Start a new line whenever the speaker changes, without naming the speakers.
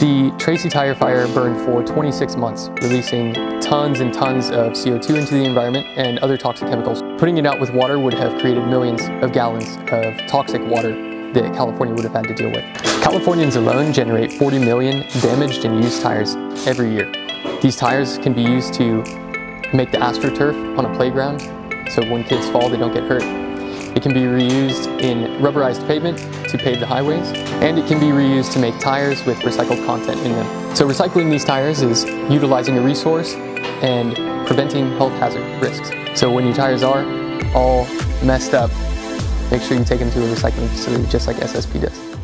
The Tracy tire fire burned for 26 months, releasing tons and tons of CO2 into the environment and other toxic chemicals. Putting it out with water would have created millions of gallons of toxic water that California would have had to deal with. Californians alone generate 40 million damaged and used tires every year. These tires can be used to make the AstroTurf on a playground, so when kids fall they don't get hurt. It can be reused in rubberized pavement to pave the highways, and it can be reused to make tires with recycled content in them. So recycling these tires is utilizing a resource and preventing health hazard risks. So when your tires are all messed up, make sure you take them to a recycling facility just like SSP does.